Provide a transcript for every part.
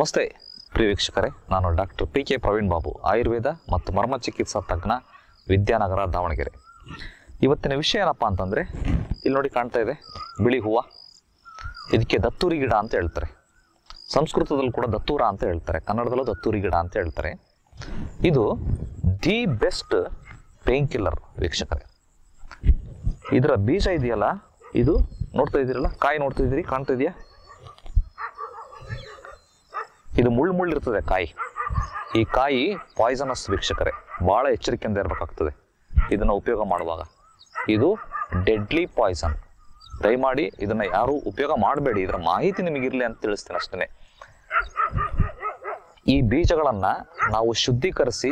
ನಮಸ್ತೆ, ಪ್ರಿಯ ವೀಕ್ಷಕರೇ. ನಾನು doctor P K Praveen Babu, Ayurveda ಮತ್ತು ಮರ್ಮ ಚಿಕಿತ್ಸಾ ತಜ್ಞ ವಿದ್ಯಾನಗರ ದಾವಣಗೆರೆ. ಇವತ್ತಿನ ವಿಷಯ ಏನಪ್ಪ ಅಂತಂದರೆ, ಇಲ್ಲಿ ನೋಡಿ ಕಾಣ್ತಾ ಇದೆ, ಬಿಳಿ ಹೂವು, ಇದಕ್ಕೆ ದತ್ತೂರಿ ಗಿಡ ಅಂತ ಹೇಳ್ತಾರೆ. ಸಂಸ್ಕೃತದಲ್ಲೂ ಕೂಡ ದತ್ತೂರ ಅಂತ ಹೇಳ್ತಾರೆ, ಕನ್ನಡದಲ್ಲೂ ದತ್ತೂರಿ ಗಿಡ ಅಂತ ಹೇಳ್ತಾರೆ. ಇದು ದಿ ಬೆಸ್ಟ್ ಪೇನ್ ಕಿಲ್ಲರ್ ವೀಕ್ಷಕರೇ. ಇದರ ಬೀಜ ಇದೆಯಲ್ಲ, ಇದು ನೋಡ್ತಾ ಇದ್ದೀರಲ್ಲ, ಕಾಯಿ ನೋಡ್ತಾ ಇದ್ದೀರಿ, ಕಾಣ್ತಾ ಇದೆಯಾ? ಇದು ಮುಳ್ಳು ಮುಳ್ಳು ಇರ್ತದೆ ಕಾಯಿ. ಈ ಕಾಯಿ ಪಾಯ್ಸನಸ್ ವೀಕ್ಷಕರೇ. ಭಾಳ ಎಚ್ಚರಿಕೆಯಿಂದ ಇರಬೇಕಾಗ್ತದೆ. ಇದನ್ನು ಉಪಯೋಗ ಮಾಡುವಾಗ. ಇದು ಡೆಡ್ಲಿ ಪಾಯ್ಸನ್ ದಯಮಾಡಿ ಇದನ್ನು ಯಾರೂ ಉಪಯೋಗ ಮಾಡಬೇಡಿ. ಇದರ ಮಾಹಿತಿ ನಿಮಗಿರಲಿ ಅಂತ ತಿಳಿಸ್ತೇನೆ ಅಷ್ಟೇ ಈ ಬೀಜಗಳನ್ನು ನಾವು ಶುದ್ಧೀಕರಿಸಿ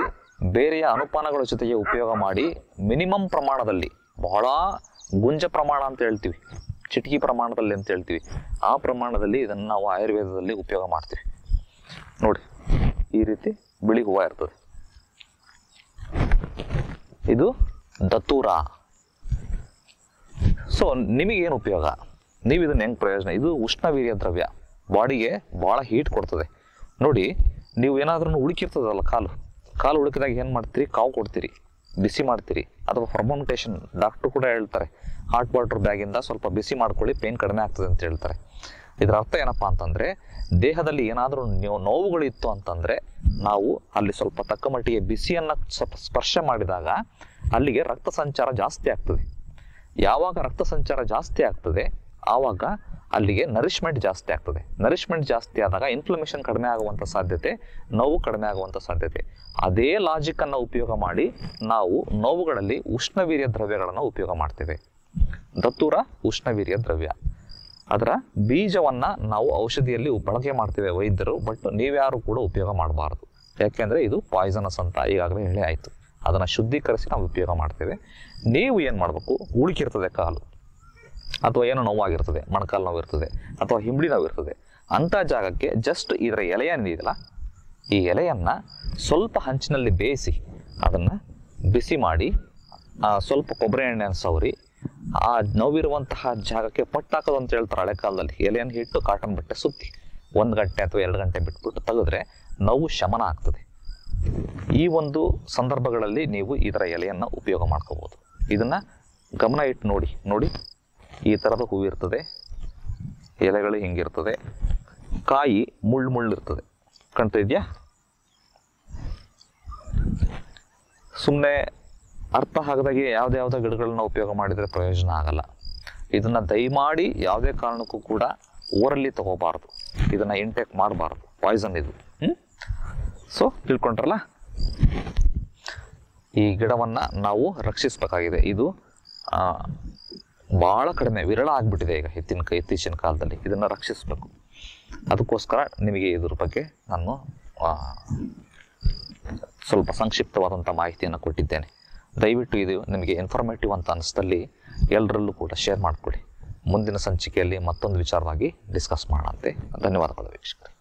ಬೇರೆಯ ಅನುಪಾನಗಳ ಜೊತೆಗೆ ಉಪಯೋಗ ಮಾಡಿ ಮಿನಿಮಮ್ ಪ್ರಮಾಣದಲ್ಲಿ, ಬಹಳ ಗುಂಜ ಪ್ರಮಾಣ ಅಂತ ಹೇಳ್ತೀವಿ, ಚಿಟಕಿ ಪ್ರಮಾಣದಲ್ಲಿ ಅಂತ ಹೇಳ್ತೀವಿ, ಆ ಪ್ರಮಾಣದಲ್ಲಿ ಇದನ್ನು ನಾವು ಆಯುರ್ವೇದದಲ್ಲಿ ಉಪಯೋಗ ಮಾಡ್ತೀವಿ. ನೋಡಿ, ಈ ರೀತಿ ಬಿಳಿ ಹೂವು ಇರ್ತದೆ. ಇದು ದತ್ತೂರ ಸೊ ನಿಮಗೇನು ಉಪಯೋಗ? ನೀವು ಇದನ್ನು ಹೆಂಗೆ ಪ್ರಯೋಜನ? ಇದು ಉಷ್ಣವೀರ್ಯ ದ್ರವ್ಯ. ಬಾಡಿಗೆ ಭಾಳ ಹೀಟ್ ಕೊಡ್ತದೆ. ನೋಡಿ, ನೀವು ಏನಾದ್ರೂ ಉಳುಕಿರ್ತದಲ್ಲ ಕಾಲು. ಕಾಲು ಉಳುಕಿದಾಗ ಏನು ಮಾಡ್ತೀರಿ? ಕಾವು ಕೊಡ್ತೀರಿ. ಬಿಸಿ ಮಾಡ್ತೀರಿ. ಅಥವಾ ಫರ್ಮಂಟೇಷನ್ ಡಾಕ್ಟ್ರು ಕೂಡ ಹೇಳ್ತಾರೆ. ಹಾಟ್ ವಾಟರ್ ಬ್ಯಾಗಿಂದ ಸ್ವಲ್ಪ ಬಿಸಿ ಮಾಡ್ಕೊಳ್ಳಿ ಪೇನ್ ಕಡಿಮೆ ಆಗ್ತದೆ ಅಂತ ಹೇಳ್ತಾರೆ. ಇದರ ಅರ್ಥ ಏನಪ್ಪ ಅಂತಂದರೆ, ದೇಹದಲ್ಲಿ ಏನಾದರೂ ನೋವುಗಳಿತ್ತು ಅಂತಂದರೆ, ನಾವು ಅಲ್ಲಿ ಸ್ವಲ್ಪ ತಕ್ಕ ಮಟ್ಟಿಗೆ ಬಿಸಿಯನ್ನು ಸ್ಪರ್ಶ ಮಾಡಿದಾಗ ಅಲ್ಲಿಗೆ ರಕ್ತ ಸಂಚಾರ ಜಾಸ್ತಿ ಆಗ್ತದೆ. ಯಾವಾಗ ರಕ್ತ ಸಂಚಾರ ಜಾಸ್ತಿ ಆಗ್ತದೆ, ಆವಾಗ ಅಲ್ಲಿಗೆ ನರಿಶ್ಮೆಂಟ್ ಜಾಸ್ತಿ ಆಗ್ತದೆ. ನರಿಶ್ಮೆಂಟ್ ಜಾಸ್ತಿ ಆದಾಗ ಇನ್ಫ್ಲಮೇಷನ್ ಕಡಿಮೆ ಆಗುವಂಥ ಸಾಧ್ಯತೆ, ನೋವು ಕಡಿಮೆ ಆಗುವಂಥ ಸಾಧ್ಯತೆ. ಅದೇ ಲಾಜಿಕ್ಕನ್ನು ಉಪಯೋಗ ಮಾಡಿ ನಾವು ನೋವುಗಳಲ್ಲಿ ಉಷ್ಣವೀರ್ಯ ದ್ರವ್ಯಗಳನ್ನು ಉಪಯೋಗ ಮಾಡ್ತೇವೆ. ದತ್ತೂರ ಉಷ್ಣವೀರ್ಯ ದ್ರವ್ಯ. ಅದರ ಬೀಜವನ್ನು ನಾವು ಔಷಧಿಯಲ್ಲಿ ಬಳಕೆ ಮಾಡ್ತೇವೆ ವೈದ್ಯರು ಬಟ್ ನೀವ್ಯಾರು ಕೂಡ ಉಪಯೋಗ ಮಾಡಬಾರ್ದು. ಯಾಕೆಂದರೆ ಇದು ಪಾಯ್ಸನಸ್ ಅಂತ ಈಗಾಗಲೇ ಹೇಳಿ ಆಯಿತು. ಅದನ್ನು ಶುದ್ಧೀಕರಿಸಿ ನಾವು ಉಪಯೋಗ ಮಾಡ್ತೇವೆ. ನೀವು ಏನು ಮಾಡಬೇಕು? ಉಳುಕಿರ್ತದೆ ಕಾಲು. ಅಥವಾ ಏನೋ ನೋವಾಗಿರ್ತದೆ? ಮೊಣಕಾಲು ನೋವು ಇರ್ತದೆ ಅಥವಾ ಹಿಂಬಳಿ ನೋವು ಇರ್ತದೆ ಅಂಥ ಜಾಗಕ್ಕೆ ಜಸ್ಟ್ ಇದರ ಎಲೆಯನ್ನಿದೆಯಲ್ಲ ಈ ಎಲೆಯನ್ನು ಸ್ವಲ್ಪ ಹಂಚಿನಲ್ಲಿ ಬೇಯಿಸಿ, ಅದನ್ನು ಬಿಸಿ ಮಾಡಿ ಸ್ವಲ್ಪ ಕೊಬ್ಬರಿ ಎಣ್ಣೆಯನ್ನು ಸವರಿ ಆ ನೋವಿರುವಂತಹ ಜಾಗಕ್ಕೆ ಪಟ್ಟಾಕೋದು ಅಂತ ಹೇಳ್ತಾರೆ ಹಳೆ ಕಾಲದಲ್ಲಿ. ಎಲೆಯನ್ನು ಹಿಟ್ಟು, ಕಾಟನ್ ಬಟ್ಟೆ, ಸುತ್ತಿ. ಒಂದು ಗಂಟೆ ಅಥವಾ ಎರಡು ಗಂಟೆ ಬಿಟ್ಬಿಟ್ಟು ತೆಗೆದ್ರೆ ನೋವು ಶಮನ ಆಗ್ತದೆ. ಈ ಒಂದು ಸಂದರ್ಭಗಳಲ್ಲಿ ನೀವು ಇದರ ಎಲೆಯನ್ನು ಉಪಯೋಗ ಮಾಡ್ಕೋಬೋದು. ಇದನ್ನು ಗಮನ ಇಟ್ಟು ನೋಡಿ. ನೋಡಿ, ಈ ಥರದ ಹೂವಿರ್ತದೆ ಎಲೆಗಳು ಹಿಂಗಿರ್ತದೆ. ಕಾಯಿ ಮುಳ್ಳು ಮುಳ್ಳು ಇರ್ತದೆ. ಕಾಣ್ತಾ ಇದೆಯಾ? ಸುಮ್ಮನೆ ಅರ್ಥ ಆಗದಾಗೆ ಯಾವುದೇ ಯಾವುದೋ ಗಿಡಗಳನ್ನ ಉಪಯೋಗ ಮಾಡಿದರೆ ಪ್ರಯೋಜನ ಆಗಲ್ಲ. ಇದನ್ನು ದಯಮಾಡಿ ಯಾವುದೇ ಕಾರಣಕ್ಕೂ ಕೂಡ ಓರಲ್ಲಿ ತಗೋಬಾರ್ದು. ಇದನ್ನು ಇಂಟೇಕ್ ಮಾಡಬಾರ್ದು. ಪಾಯ್ಸನ್ ಇದು. ಸೊ ತಿಳ್ಕೊಂಡ್ರಲ್ಲ? ಈ ಗಿಡವನ್ನು ನಾವು ರಕ್ಷಿಸಬೇಕಾಗಿದೆ. ಇದು ಭಾಳ ಕಡಿಮೆ, ವಿರಳ ಆಗಿಬಿಟ್ಟಿದೆ ಈಗ ಇತ್ತಿನ ಇತ್ತೀಚಿನ ಕಾಲದಲ್ಲಿ. ಇದನ್ನು ರಕ್ಷಿಸಬೇಕು. ಅದಕ್ಕೋಸ್ಕರ ನಿಮಗೆ ಇದ್ರ ಬಗ್ಗೆ ನಾನು ಸ್ವಲ್ಪ ಸಂಕ್ಷಿಪ್ತವಾದಂಥ ಮಾಹಿತಿಯನ್ನು ಕೊಟ್ಟಿದ್ದೇನೆ. ದಯವಿಟ್ಟು ಇದು ನಿಮಗೆ ಇನ್ಫಾರ್ಮೇಟಿವ್ ಅಂತ ಅನಿಸ್ದಲ್ಲಿ ಎಲ್ಲರಲ್ಲೂ ಕೂಡ ಶೇರ್ ಮಾಡಿಕೊಡಿ. ಮುಂದಿನ ಸಂಚಿಕೆಯಲ್ಲಿ ಮತ್ತೊಂದು ವಿಚಾರವಾಗಿ ಡಿಸ್ಕಸ್ ಮಾಡೋಂತೆ ಧನ್ಯವಾದಗಳು ವೀಕ್ಷಕರೇ.